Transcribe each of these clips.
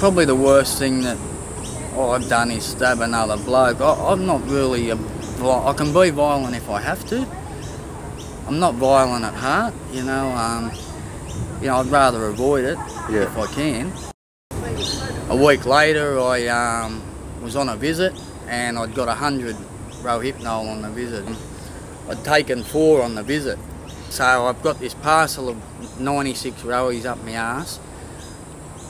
Probably the worst thing that I've done is stab another bloke. I, I'm not really a. I can be violent if I have to. I'm not violent at heart, you know. Um, you know, I'd rather avoid it Yeah. if I can. A week later, I um, was on a visit and I'd got a hundred rohypnol on the visit. I'd taken four on the visit, so I've got this parcel of 96 rowies up my ass.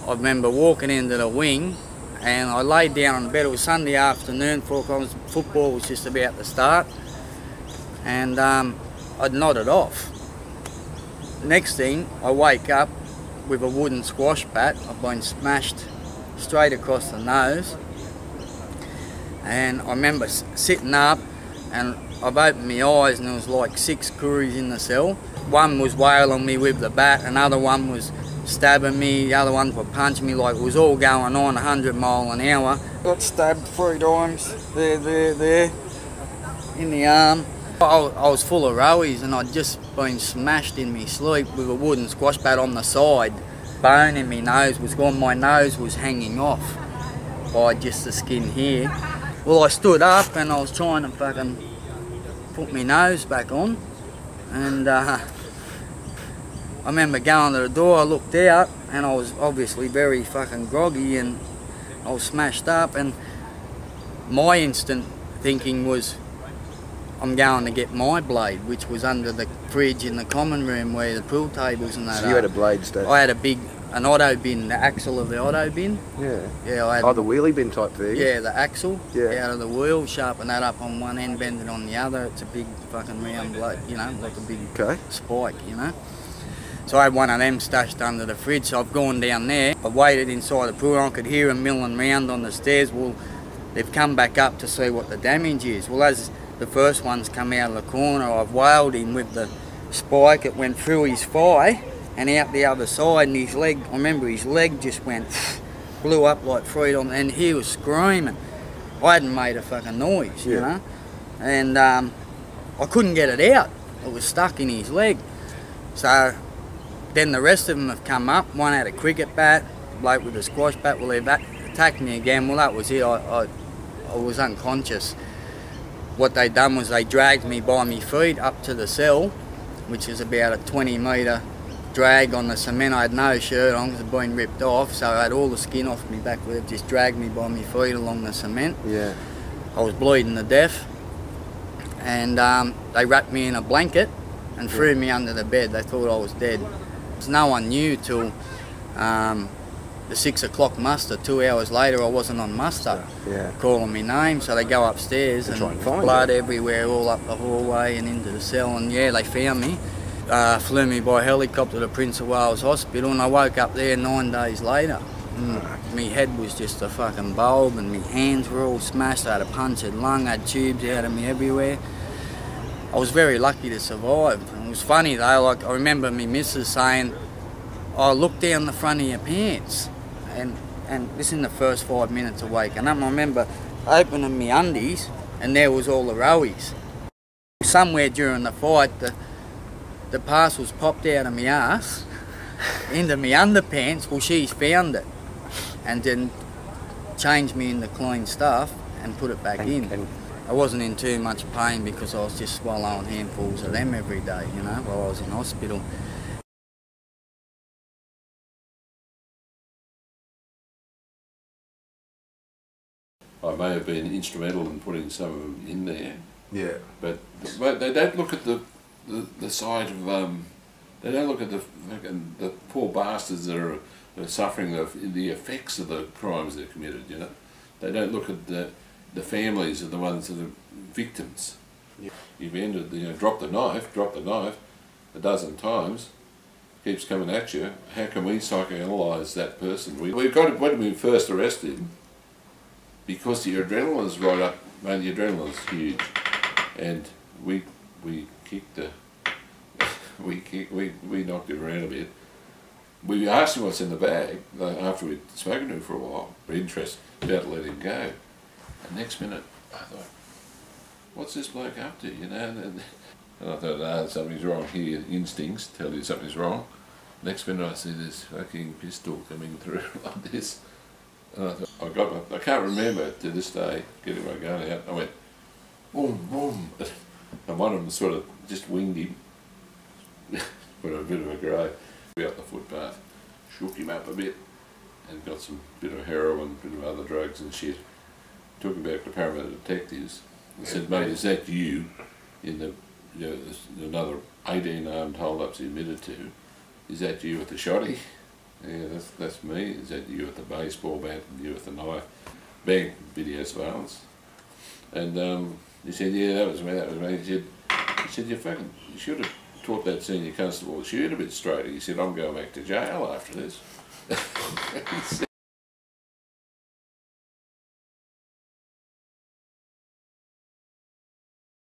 I remember walking into the wing and I laid down on the bed. It was Sunday afternoon, four o'clock. Football was just about to start, and um, I'd nodded off. Next thing, I wake up with a wooden squash bat. I've been smashed straight across the nose, and I remember sitting up, and I've opened my eyes, and there was like six curries in the cell. One was wailing me with the bat, another one was stabbing me, the other one for punching me. Like it was all going on 100 mile an hour. Got stabbed three times. There, there, there, in the arm. I, I was full of rowies and I'd just been smashed in my sleep with a wooden squash bat on the side. Bone in my nose was gone. My nose was hanging off by just the skin here. Well, I stood up and I was trying to fucking put my nose back on, and uh, I remember going to the door. I looked out and I was obviously very fucking groggy and I was smashed up. And my instant thinking was, I'm going to get my blade, which was under the fridge in the common room where the pool tables and that So you had a blade stab. I had a big, an Otto bin, the axle of the Otto bin. yeah. Yeah, I had Oh, the wheelie bin type thing. yeah, the axle Yeah. out of the wheel, sharpen that up on one end, bend it on the other. It's a big fucking round blade, you know, like a big Okay. spike, you know. So I had one of them stashed under the fridge. So I've gone down there. I waited inside the pool. I could hear them milling round on the stairs. Well, they've come back up to see what the damage is. Well, as the first one's come out of the corner, I've wailed him with the spike. It went through his thigh and out the other side, and his leg. I remember his leg just went, blew up like freedom, and he was screaming. I hadn't made a fucking noise, you know, and um, I couldn't get it out. It was stuck in his leg. So then the rest of them have come up. One had a cricket bat, bloke with a squash bat. Well, they've attacked me again. Well, that was it. I, I, I was unconscious. What they done was they dragged me by my feet up to the cell, which is about a 20 metre drag on the cement. I had no shirt on because it had been ripped off, so I had all the skin off me back. They've just dragged me by my feet along the cement. Yeah. I was bleeding to death, and um, they wrapped me in a blanket and threw me under the bed. They thought I was dead. No one knew till um, the six o'clock muster. Two hours later, I wasn't on muster, Yeah. calling me name. So they go upstairs And and, blood you. everywhere, all up the hallway and into the cell. And yeah, they found me. Uh, flew me by helicopter to Prince of Wales Hospital, and I woke up there nine days later. Mm. My head was just a fucking bulb, and my hands were all smashed. I had a punctured lung, I had tubes out of me everywhere. I was very lucky to survive. And it was funny though, like I remember my missus saying, I look down the front of your pants," and and this is in the first five minutes of waking up. I remember opening my undies, and there was all the rowies. Somewhere during the fight, the the parcels popped out of my ass into my underpants. Well, she's found it, and then changed me into clean stuff and put it back in. And, and I wasn't in too much pain because I was just swallowing handfuls of them every day, you know, while I was in hospital. I may have been instrumental in putting some of them in there, yeah. but, but they don't look at the, the, the side of um, they don't look at the fucking the poor bastards that are, are suffering the, the effects of the crimes they've committed. You know, they don't look at the the families are the ones that are victims. Yeah. You've ended, you know, drop the knife, drop the knife, a dozen times, keeps coming at you. How can we psychoanalyse that person? We, we've got to, when we first arrested because your adrenaline's right up, man, your adrenaline's huge, and we we kicked the, we kicked, we we knocked it around a bit. We asked him what's in the bag after we'd spoken to him for a while. For interest, about to let him go. And next minute, I thought, what's this bloke up to? You know, and, I thought, ah, something's wrong here. Instincts tell you something's wrong. Next minute, I see this fucking pistol coming through like this. And I, thought, I got my, I can't remember to this day getting my gun out. I went, boom, boom. And one of them sort of just winged him. Put a bit of a grey. We out the footpath, shook him up a bit, and got some bit of heroin, bit of other drugs and shit. Took him back to Parramatta detectives and said, mate, is that you in the, you know, this- another 18 armed hold-ups he admitted to? Is that you with the shotty? Yeah, that's, that's me. Is that you with the baseball bat and you with the knife? Bang, video surveillance. And um, he said, yeah, that was me, that was me. He said, he said, you fucking, you should have taught that senior constable to shoot a bit straighter. He said, I'm going back to jail after this. He said,